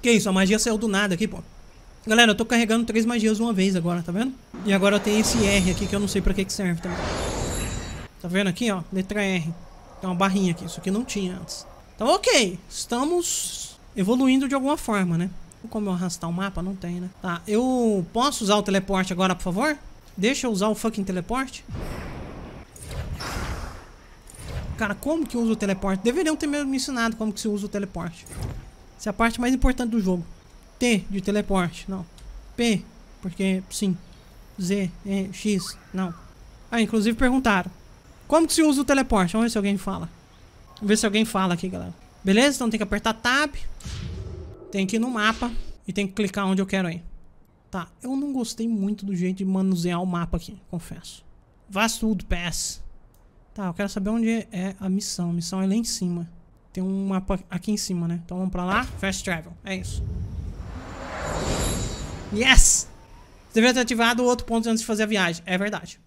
Que isso, a magia saiu do nada aqui, pô. Galera, eu tô carregando três magias uma vez agora, tá vendo? E agora eu tenho esse R aqui que eu não sei pra que que serve também. Tá vendo aqui, ó? Letra R. Tem uma barrinha aqui. Isso aqui não tinha antes. Então, ok. Estamos evoluindo de alguma forma, né? Como eu arrastar o mapa? Não tem, né? Tá, eu posso usar o teleporte agora, por favor? Deixa eu usar o fucking teleporte. Cara, como que uso o teleporte? Deveriam ter me ensinado como que se usa o teleporte. Essa é a parte mais importante do jogo. T de teleporte, não. P, porque sim. Z, E, X, não. Ah, inclusive perguntaram. Como que se usa o teleporte? Vamos ver se alguém fala. Vamos ver se alguém fala aqui, galera. Beleza? Então tem que apertar Tab. Tem que ir no mapa. E tem que clicar onde eu quero ir. Tá, eu não gostei muito do jeito de manusear o mapa aqui, confesso. Vastudo Pass. Tá, eu quero saber onde é a missão. A missão é lá em cima. Tem um mapa aqui em cima, né? Então vamos pra lá. Fast Travel. É isso. Yes! Você deveria ter ativado outro ponto antes de fazer a viagem. É verdade.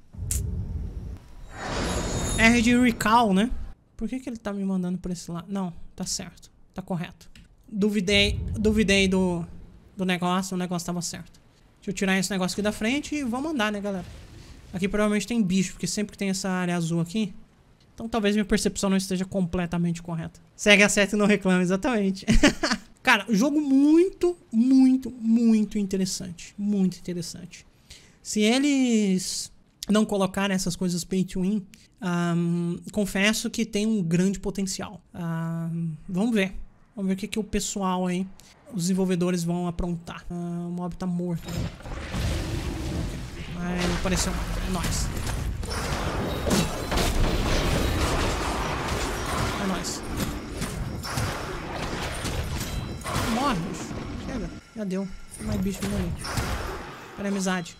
R de recall, né? Por que, que ele tá me mandando pra esse lado? Não, tá certo. Tá correto. Duvidei, duvidei do, do negócio, o negócio tava certo. Deixa eu tirar esse negócio aqui da frente e vamos andar, né, galera? Aqui provavelmente tem bicho, porque sempre que tem essa área azul aqui... Então talvez minha percepção não esteja completamente correta. Segue a seta e não reclama, exatamente. Cara, jogo muito, muito, muito interessante. Muito interessante. Se eles não colocarem essas coisas pay to win, um, confesso que tem um grande potencial. Um, vamos ver. Vamos ver o que, que o pessoal aí, os desenvolvedores vão aprontar. O mob tá morto. Né? Vai aparecer um. É nóis. É nóis. Morre, bicho. Chega. Já deu. Tem mais bicho ali. Para amizade.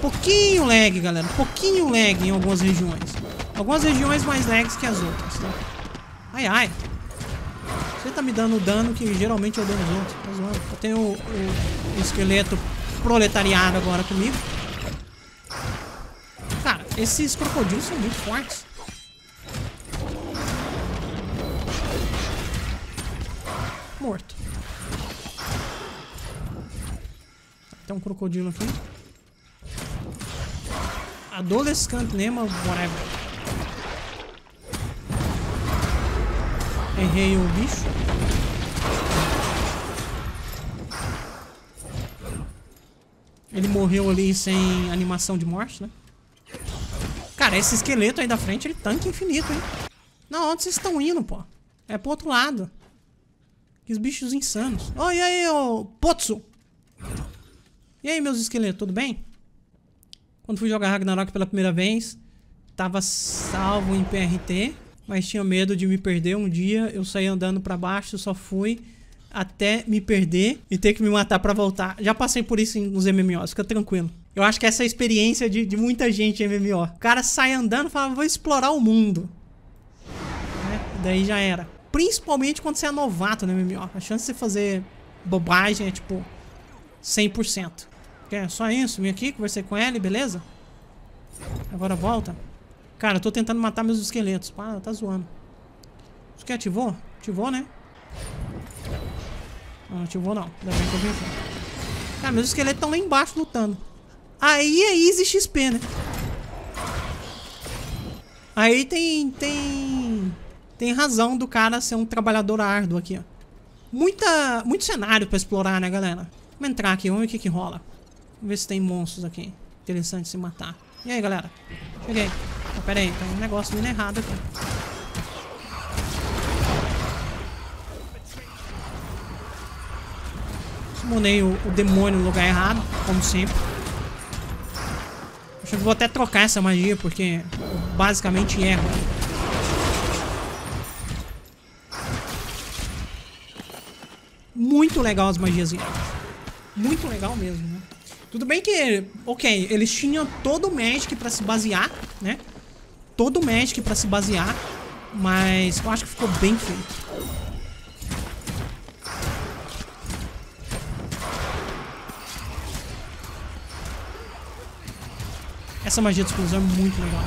Pouquinho lag, galera. Pouquinho lag em algumas regiões. Algumas regiões mais lags que as outras, tá? Ai, ai. Você tá me dando dano que geralmente eu dou nos outros. Tá zoando. Eu tenho o, o, o esqueleto proletariado agora comigo. Cara, esses crocodilos são muito fortes. Morto. Tem um crocodilo aqui. Adolescente Nema, whatever. Errei o bicho. Ele morreu ali sem animação de morte, né? Cara, esse esqueleto aí da frente, ele tanque infinito, hein? Não, onde vocês estão indo, pô? É pro outro lado. Que bichos insanos. Oi, e aí, ô Potsu? E aí, meus esqueletos, tudo bem? Quando fui jogar Ragnarok pela primeira vez, tava salvo em PRT, mas tinha medo de me perder um dia. Eu saí andando pra baixo, só fui até me perder e ter que me matar pra voltar. Já passei por isso nos MMOs, fica tranquilo. Eu acho que essa é a experiência de, de muita gente em MMO. O cara sai andando e fala, vou explorar o mundo. É, daí já era. Principalmente quando você é novato no MMO. A chance de você fazer bobagem é tipo 100%. É só isso. Vim aqui, conversei com ele, beleza? Agora volta. Cara, eu tô tentando matar meus esqueletos. Para, tá zoando. Isso aqui ativou? Ativou, né? Não, ativou não. Ainda bem que eu vim aqui. Cara, meus esqueletos estão lá embaixo lutando. Aí é easy XP, né? Aí tem... Tem... Tem razão do cara ser um trabalhador árduo aqui. Muita, muito cenário pra explorar, né, galera? Vamos entrar aqui, vamos ver o que que rola. Vamos ver se tem monstros aqui. Interessante se matar. E aí, galera? Cheguei. Oh, pera aí, tem um negócio vindo errado aqui. Sumonei o, o demônio no lugar errado, como sempre. Acho que vou até trocar essa magia, porque basicamente erro. Muito legal as magias Muito legal mesmo, né? Tudo bem que, ok, eles tinham todo o Magic pra se basear, né? Todo o Magic pra se basear, mas eu acho que ficou bem feito. Essa magia de explosão é muito legal.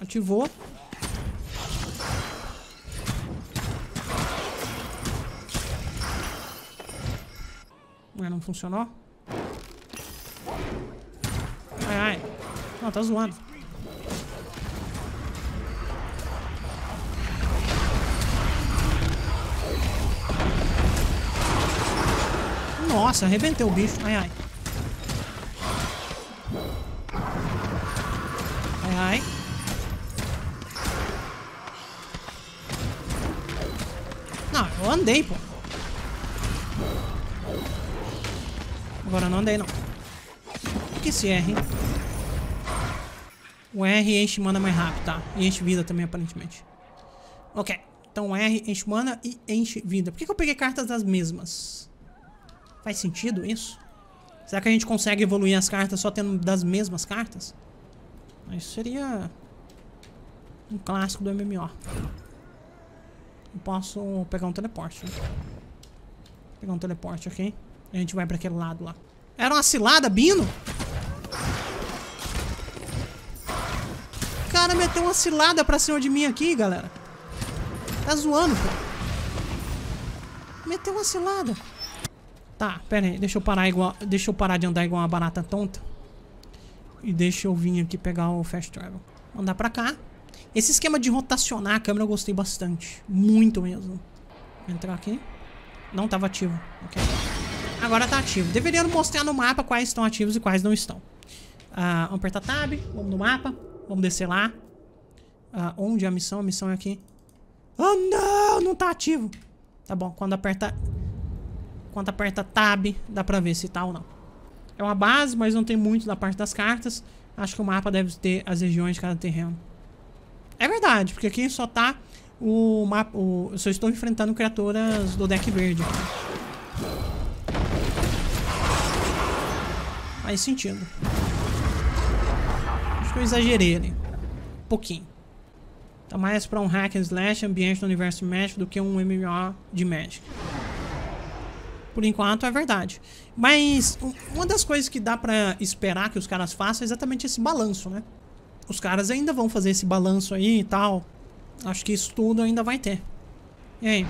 Ativou. Mas não funcionou. Ai, ai. Não, tá zoando. Nossa, arrebentei o bicho. Ai, ai. Ai, ai. Não, eu andei, pô. Agora não andei, não. Que esse R, hein? O R enche mana mais rápido, tá? E enche vida também, aparentemente. Ok. Então R enche mana e enche vida. Por que, que eu peguei cartas das mesmas? Faz sentido isso? Será que a gente consegue evoluir as cartas só tendo das mesmas cartas? Isso seria um clássico do MMO. Eu posso pegar um teleporte. Né? Pegar um teleporte aqui. A gente vai pra aquele lado lá. Era uma cilada, Bino? O cara meteu uma cilada pra cima de mim aqui, galera. Tá zoando, pô. Meteu uma cilada. Tá, pera aí. Deixa eu parar igual... Deixa eu parar de andar igual uma barata tonta. E deixa eu vir aqui pegar o Fast Travel. Andar pra cá. Esse esquema de rotacionar a câmera eu gostei bastante. Muito mesmo. Entrar aqui. Não estava ativo. Ok. Agora tá ativo. Deveria mostrar no mapa quais estão ativos e quais não estão. Uh, vamos apertar Tab. Vamos no mapa. Vamos descer lá. Uh, onde é a missão? A missão é aqui. Oh, não! Não tá ativo. Tá bom. Quando aperta... Quando aperta Tab, dá pra ver se tá ou não. É uma base, mas não tem muito da parte das cartas. Acho que o mapa deve ter as regiões de cada terreno. É verdade, porque aqui só tá o mapa. O, eu só estou enfrentando criaturas do deck verde. Faz sentido. Acho que eu exagerei ali. Um pouquinho. Tá mais pra um hack and slash ambiente do universo Magic do que um MMO de Magic. Por enquanto é verdade. Mas uma das coisas que dá pra esperar que os caras façam é exatamente esse balanço, né? Os caras ainda vão fazer esse balanço aí e tal. Acho que isso tudo ainda vai ter. E aí?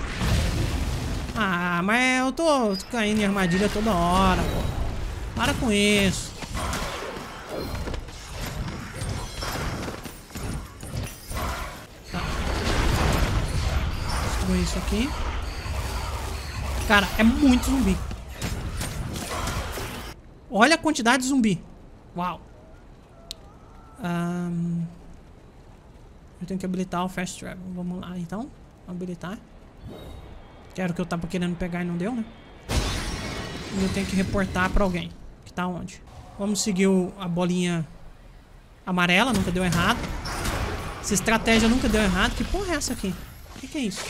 Ah, mas eu tô caindo em armadilha toda hora, pô. Para com isso. Tá. Destruir isso aqui. Cara, é muito zumbi. Olha a quantidade de zumbi. Uau. Um, eu tenho que habilitar o Fast Travel. Vamos lá, então. Habilitar. Quero que eu tava querendo pegar e não deu, né? E eu tenho que reportar pra alguém. Tá onde? Vamos seguir o, a bolinha amarela. Nunca deu errado. Essa estratégia nunca deu errado. Que porra é essa aqui? O que, que é isso?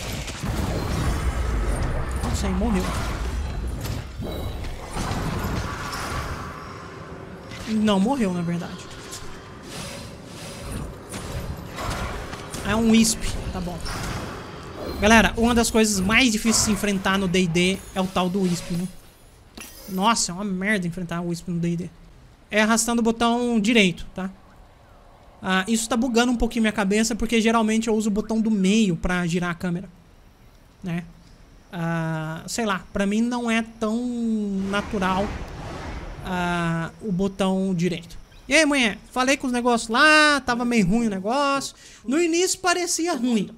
Não sei, morreu. Não, morreu na verdade. É um Wisp, tá bom. Galera, uma das coisas mais difíceis de enfrentar no D&D é o tal do Wisp, né? Nossa, é uma merda enfrentar o Wisp no D&D. É arrastando o botão direito, tá? Ah, isso tá bugando um pouquinho minha cabeça, porque geralmente eu uso o botão do meio pra girar a câmera. Né? Ah, sei lá, pra mim não é tão natural ah, o botão direito. E aí, mulher? Falei com os negócios lá, tava meio ruim o negócio. No início parecia ruim.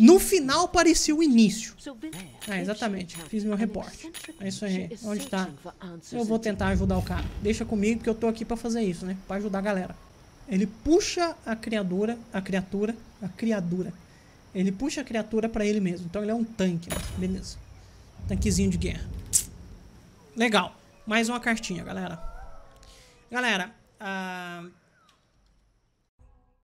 No final parecia o início. É, exatamente. Fiz meu reporte. É isso aí. Onde tá? Eu vou tentar ajudar o cara. Deixa comigo que eu tô aqui pra fazer isso, né? Pra ajudar a galera. Ele puxa a criatura, a criatura, a criatura. Ele puxa a criatura pra ele mesmo. Então ele é um tanque, né? beleza. Tanquezinho de guerra. Legal. Mais uma cartinha, galera. Galera, Uh,